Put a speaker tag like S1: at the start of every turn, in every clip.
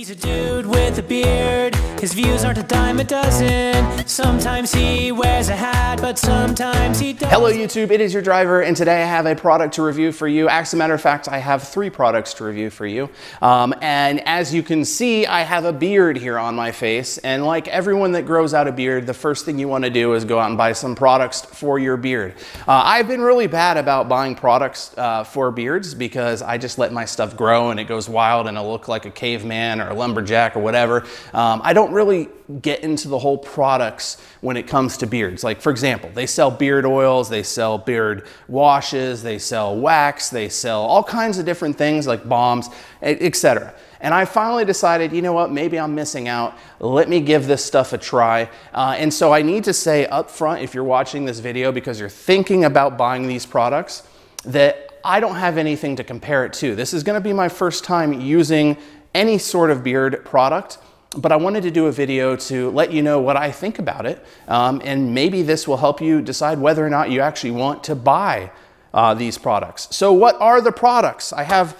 S1: He's a dude with a beard. His views aren't a dime a dozen. Sometimes he wears a hat, but sometimes he doesn't.
S2: Hello YouTube, it is your driver, and today I have a product to review for you. As a matter of fact, I have three products to review for you. Um, and as you can see, I have a beard here on my face. And like everyone that grows out a beard, the first thing you want to do is go out and buy some products for your beard. Uh, I've been really bad about buying products uh, for beards because I just let my stuff grow and it goes wild and I look like a caveman or a lumberjack or whatever. Um, I don't really get into the whole products when it comes to beards. Like for example, they sell beard oils, they sell beard washes, they sell wax, they sell all kinds of different things like balms, etc. And I finally decided, you know what, maybe I'm missing out. Let me give this stuff a try. Uh, and so I need to say up front, if you're watching this video because you're thinking about buying these products, that I don't have anything to compare it to. This is gonna be my first time using any sort of beard product, but I wanted to do a video to let you know what I think about it. Um, and maybe this will help you decide whether or not you actually want to buy uh, these products. So what are the products? I have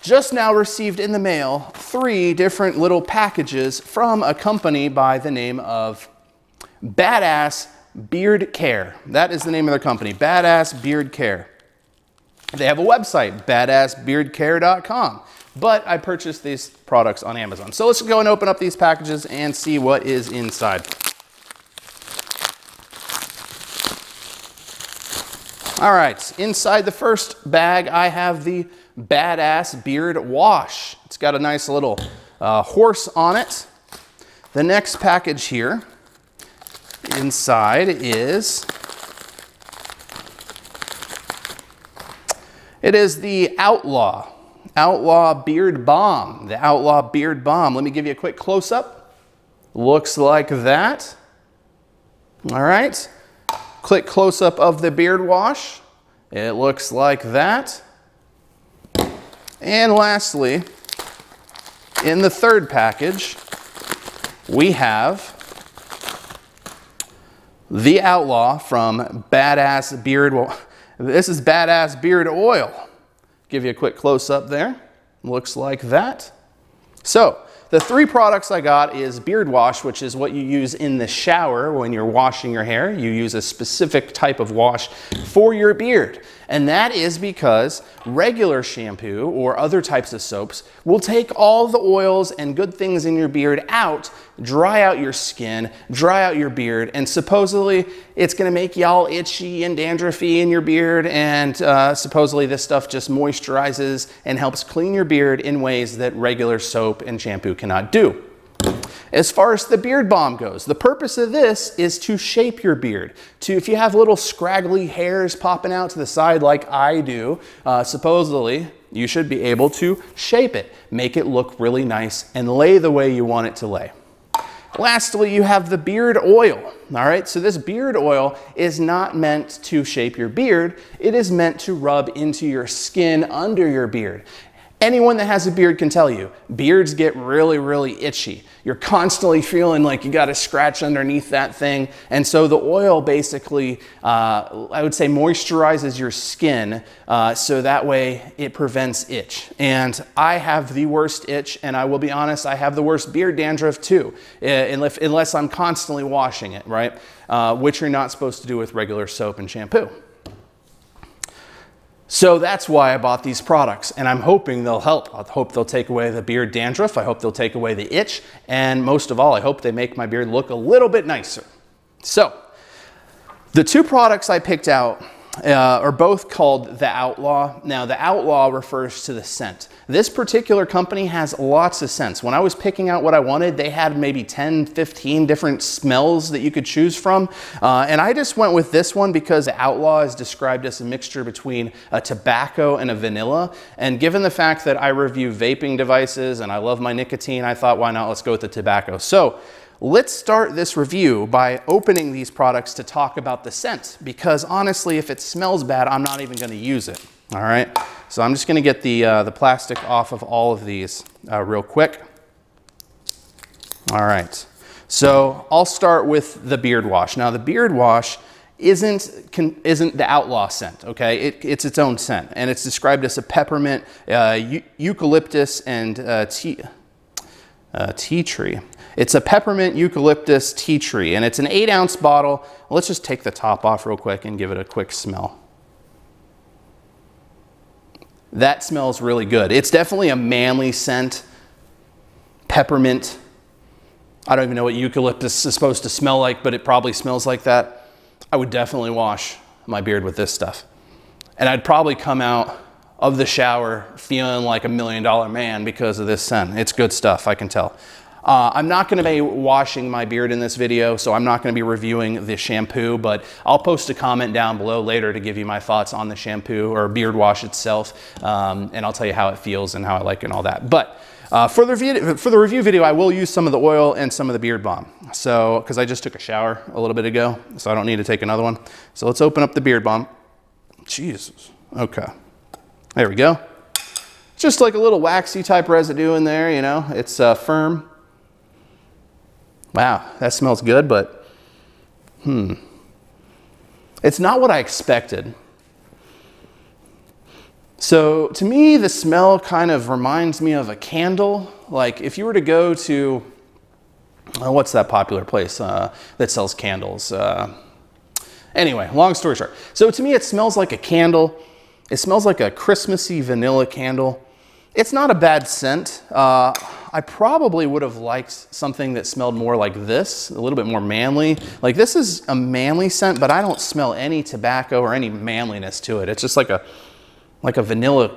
S2: just now received in the mail three different little packages from a company by the name of Badass Beard Care. That is the name of their company, Badass Beard Care. They have a website, badassbeardcare.com but I purchased these products on Amazon. So let's go and open up these packages and see what is inside. All right, inside the first bag, I have the Badass Beard Wash. It's got a nice little uh, horse on it. The next package here, inside is, it is the Outlaw Outlaw Beard Balm, The Outlaw Beard Balm. Let me give you a quick close up. Looks like that. All right. Click close up of the beard wash. It looks like that. And lastly, in the third package, we have the Outlaw from Badass Beard. Well, this is Badass Beard Oil. Give you a quick close up there. Looks like that. So the three products I got is beard wash, which is what you use in the shower when you're washing your hair. You use a specific type of wash for your beard. And that is because regular shampoo or other types of soaps will take all the oils and good things in your beard out, dry out your skin, dry out your beard, and supposedly it's gonna make y'all itchy and dandruffy in your beard, and uh, supposedly this stuff just moisturizes and helps clean your beard in ways that regular soap and shampoo cannot do. As far as the beard balm goes, the purpose of this is to shape your beard. To if you have little scraggly hairs popping out to the side like I do, uh, supposedly you should be able to shape it, make it look really nice and lay the way you want it to lay. Lastly, you have the beard oil. All right, so this beard oil is not meant to shape your beard. It is meant to rub into your skin under your beard. Anyone that has a beard can tell you, beards get really, really itchy. You're constantly feeling like you got to scratch underneath that thing. And so the oil basically, uh, I would say, moisturizes your skin uh, so that way it prevents itch. And I have the worst itch, and I will be honest, I have the worst beard dandruff too, uh, unless I'm constantly washing it, right? Uh, which you're not supposed to do with regular soap and shampoo. So that's why I bought these products and I'm hoping they'll help. I hope they'll take away the beard dandruff. I hope they'll take away the itch. And most of all, I hope they make my beard look a little bit nicer. So the two products I picked out uh, are both called the Outlaw. Now, the Outlaw refers to the scent. This particular company has lots of scents. When I was picking out what I wanted, they had maybe 10, 15 different smells that you could choose from. Uh, and I just went with this one because Outlaw is described as a mixture between a tobacco and a vanilla. And given the fact that I review vaping devices and I love my nicotine, I thought, why not? Let's go with the tobacco. So Let's start this review by opening these products to talk about the scent because honestly, if it smells bad, I'm not even gonna use it, all right? So I'm just gonna get the, uh, the plastic off of all of these uh, real quick. All right, so I'll start with the beard wash. Now the beard wash isn't, isn't the outlaw scent, okay? It, it's its own scent and it's described as a peppermint, uh, eucalyptus and uh, tea, uh, tea tree. It's a peppermint eucalyptus tea tree, and it's an eight ounce bottle. Let's just take the top off real quick and give it a quick smell. That smells really good. It's definitely a manly scent, peppermint. I don't even know what eucalyptus is supposed to smell like, but it probably smells like that. I would definitely wash my beard with this stuff. And I'd probably come out of the shower feeling like a million dollar man because of this scent. It's good stuff, I can tell. Uh, I'm not gonna be washing my beard in this video, so I'm not gonna be reviewing the shampoo, but I'll post a comment down below later to give you my thoughts on the shampoo or beard wash itself, um, and I'll tell you how it feels and how I like it and all that. But uh, for, the review, for the review video, I will use some of the oil and some of the beard balm. So, because I just took a shower a little bit ago, so I don't need to take another one. So let's open up the beard balm. Jesus, okay. There we go. Just like a little waxy type residue in there, you know, it's uh, firm. Wow, that smells good, but hmm. It's not what I expected. So to me, the smell kind of reminds me of a candle. Like if you were to go to, uh, what's that popular place uh, that sells candles? Uh, anyway, long story short. So to me, it smells like a candle. It smells like a Christmassy vanilla candle. It's not a bad scent. Uh, I probably would have liked something that smelled more like this, a little bit more manly. Like this is a manly scent, but I don't smell any tobacco or any manliness to it. It's just like a, like a vanilla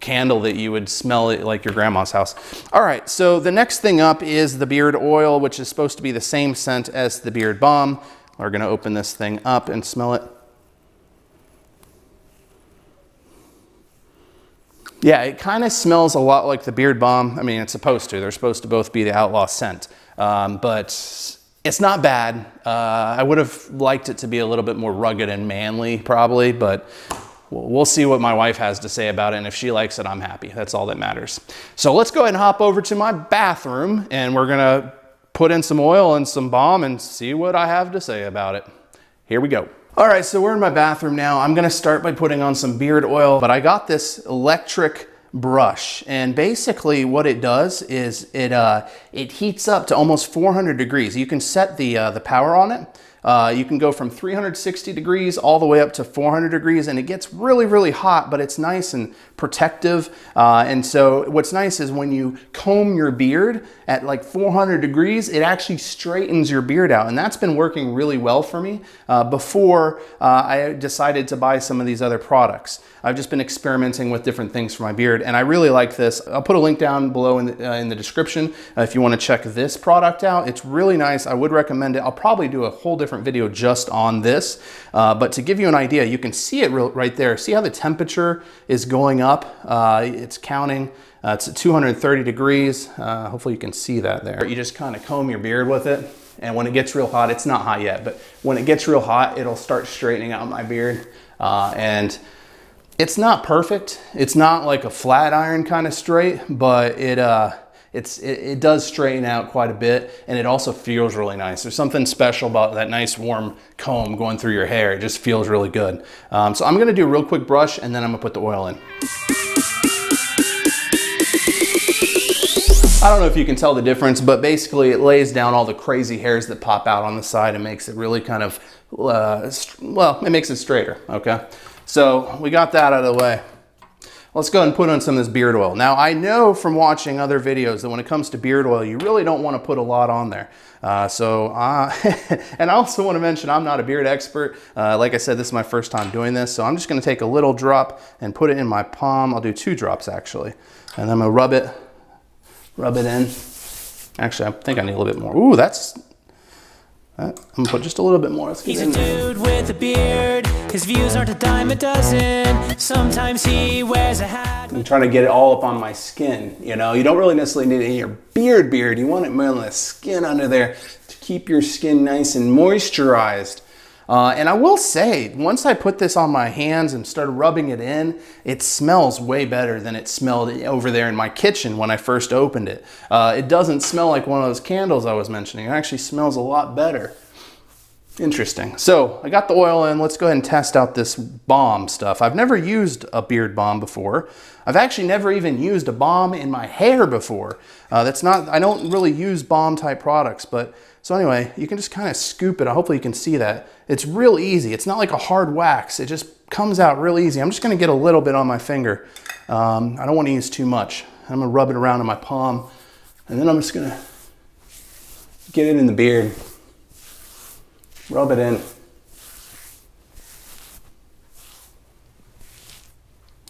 S2: candle that you would smell it like your grandma's house. All right, so the next thing up is the beard oil, which is supposed to be the same scent as the beard balm. We're gonna open this thing up and smell it. Yeah, it kind of smells a lot like the Beard Balm. I mean, it's supposed to. They're supposed to both be the outlaw scent. Um, but it's not bad. Uh, I would have liked it to be a little bit more rugged and manly, probably, but we'll see what my wife has to say about it. And if she likes it, I'm happy. That's all that matters. So let's go ahead and hop over to my bathroom and we're going to put in some oil and some balm and see what I have to say about it. Here we go. All right, so we're in my bathroom now. I'm gonna start by putting on some beard oil, but I got this electric brush and basically what it does is it uh, it heats up to almost 400 degrees you can set the uh, the power on it uh, you can go from 360 degrees all the way up to 400 degrees and it gets really, really hot, but it's nice and protective. Uh, and so what's nice is when you comb your beard at like 400 degrees, it actually straightens your beard out. And that's been working really well for me uh, before uh, I decided to buy some of these other products. I've just been experimenting with different things for my beard and I really like this. I'll put a link down below in the, uh, in the description uh, if you wanna check this product out. It's really nice. I would recommend it. I'll probably do a whole different video just on this. Uh, but to give you an idea, you can see it right there. See how the temperature is going up? Uh, it's counting. Uh, it's at 230 degrees. Uh, hopefully you can see that there. You just kind of comb your beard with it. And when it gets real hot, it's not hot yet, but when it gets real hot, it'll start straightening out my beard. Uh, and it's not perfect. It's not like a flat iron kind of straight, but it, uh, it's, it, it, does straighten out quite a bit and it also feels really nice. There's something special about that nice warm comb going through your hair. It just feels really good. Um, so I'm gonna do a real quick brush and then I'm gonna put the oil in. I don't know if you can tell the difference, but basically it lays down all the crazy hairs that pop out on the side and makes it really kind of, uh, well, it makes it straighter, okay? So we got that out of the way. Let's go and put on some of this beard oil. Now I know from watching other videos that when it comes to beard oil, you really don't want to put a lot on there. Uh, so, uh, and I also want to mention I'm not a beard expert. Uh, like I said, this is my first time doing this. So I'm just going to take a little drop and put it in my palm. I'll do two drops actually. And I'm going to rub it, rub it in. Actually, I think I need a little bit more. Ooh, that's I'm gonna put just a little bit more.
S1: He's a dude with a beard. His views aren't a dime a dozen. Sometimes he wears a hat.
S2: I'm trying to get it all up on my skin. You know, you don't really necessarily need it in your beard beard. You want it more on the skin under there to keep your skin nice and moisturized. Uh, and I will say, once I put this on my hands and started rubbing it in, it smells way better than it smelled over there in my kitchen when I first opened it. Uh, it doesn't smell like one of those candles I was mentioning. It actually smells a lot better. Interesting. So I got the oil in. Let's go ahead and test out this balm stuff. I've never used a beard balm before. I've actually never even used a balm in my hair before. Uh, that's not, I don't really use balm type products, but so anyway, you can just kind of scoop it. Hopefully you can see that. It's real easy. It's not like a hard wax. It just comes out real easy. I'm just gonna get a little bit on my finger. Um, I don't wanna use too much. I'm gonna rub it around in my palm and then I'm just gonna get it in the beard. Rub it in.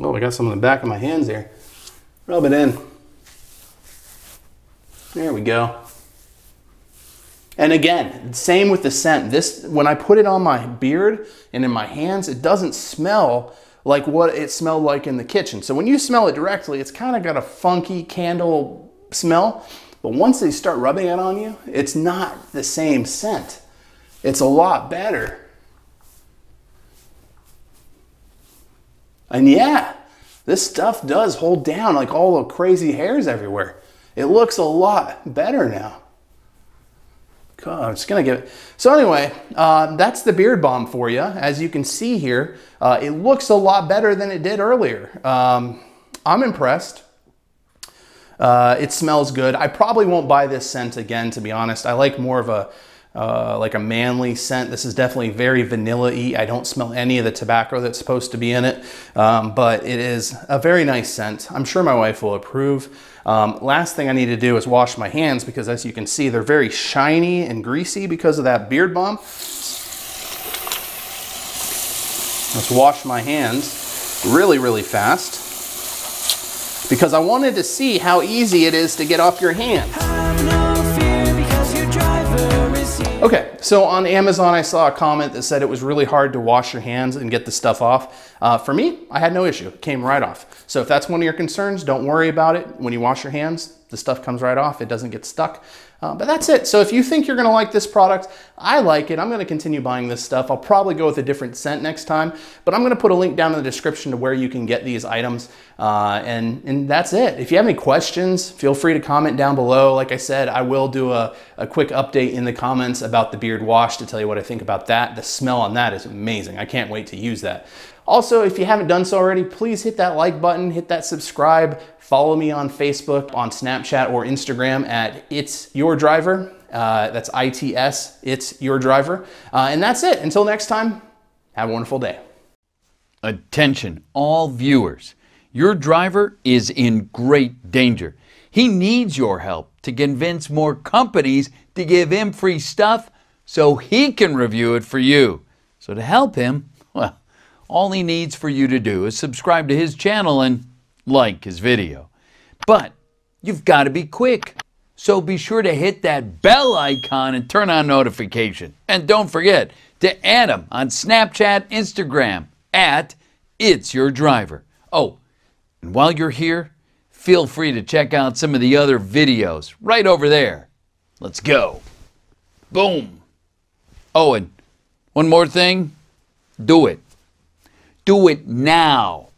S2: Oh, I got some on the back of my hands there. Rub it in. There we go. And again, same with the scent. This, when I put it on my beard and in my hands, it doesn't smell like what it smelled like in the kitchen. So when you smell it directly, it's kind of got a funky candle smell. But once they start rubbing it on you, it's not the same scent. It's a lot better. And yeah, this stuff does hold down like all the crazy hairs everywhere. It looks a lot better now. God, I'm just gonna give it. So anyway, uh, that's the beard balm for you. As you can see here, uh, it looks a lot better than it did earlier. Um, I'm impressed. Uh, it smells good. I probably won't buy this scent again, to be honest. I like more of a uh, like a manly scent. This is definitely very vanilla-y. I don't smell any of the tobacco that's supposed to be in it, um, but it is a very nice scent. I'm sure my wife will approve. Um, last thing I need to do is wash my hands because as you can see, they're very shiny and greasy because of that beard balm. Let's wash my hands really, really fast because I wanted to see how easy it is to get off your hands. Okay, so on Amazon, I saw a comment that said it was really hard to wash your hands and get the stuff off. Uh, for me, I had no issue. It came right off. So if that's one of your concerns, don't worry about it. When you wash your hands, the stuff comes right off. It doesn't get stuck. Uh, but that's it. So if you think you're going to like this product, I like it. I'm going to continue buying this stuff. I'll probably go with a different scent next time, but I'm going to put a link down in the description to where you can get these items. Uh, and, and that's it. If you have any questions, feel free to comment down below. Like I said, I will do a, a quick update in the comments about the beard wash to tell you what I think about that. The smell on that is amazing. I can't wait to use that. Also, if you haven't done so already, please hit that like button, hit that subscribe, follow me on Facebook, on Snapchat, or Instagram at It's Your Driver. Uh, that's ITS, It's Your Driver. Uh, and that's it. Until next time, have a wonderful day.
S3: Attention, all viewers. Your driver is in great danger. He needs your help to convince more companies to give him free stuff so he can review it for you. So to help him, all he needs for you to do is subscribe to his channel and like his video. But you've got to be quick. So be sure to hit that bell icon and turn on notification. And don't forget to add him on Snapchat, Instagram at It's Your Driver. Oh, and while you're here, feel free to check out some of the other videos right over there. Let's go. Boom. Oh, and one more thing do it. Do it now.